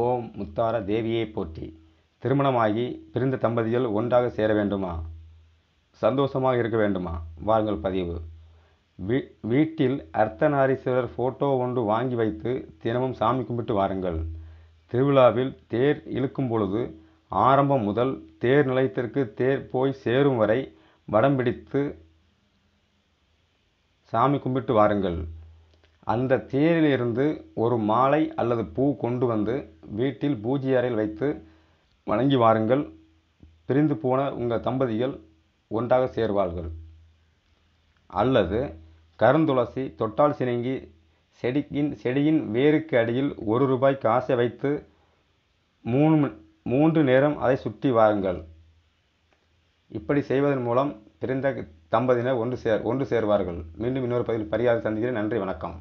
ஓம் முத்தார தேவியை போற்றி. திருமணமாகி பிரிந்த தம்பதிகள் ஒன்றாக சேர வேண்டுமா? சந்தோஷமாக இருக்க வேண்டுமா? வாருங்கள் பதிவு. வீ வீட்டில் அர்த்தநாரீஸ்வரர் ஃபோட்டோ ஒன்று வாங்கி வைத்து தினமும் சாமி கும்பிட்டு வாருங்கள். திருவிழாவில் தேர் இழுக்கும் பொழுது ஆரம்பம் முதல் தேர் நிலையத்திற்கு தேர் போய் சேரும் வரை வடம் பிடித்து சாமி கும்பிட்டு வாருங்கள். அந்த தேரிலிருந்து ஒரு மாலை அல்லது பூ கொண்டு வந்து வீட்டில் பூஜை அறையில் வைத்து வணங்கி வாருங்கள். பிரிந்து போன உங்கள் தம்பதிகள் ஒன்றாக சேர்வார்கள். அல்லது கருந்துளசி தொட்டால் சினங்கி செடியின் செடியின் வேருக்கு அடியில் ஒரு ரூபாய் காசை வைத்து மூணு மூன்று நேரம் அதை சுற்றி வாருங்கள். இப்படி செய்வதன் மூலம் பிரிந்த தம்பதியினர் ஒன்று சேர் ஒன்று சேர்வார்கள். மீண்டும் இன்னொரு பதிவில் பரிகாரம் சந்திக்கிறேன். நன்றி வணக்கம்.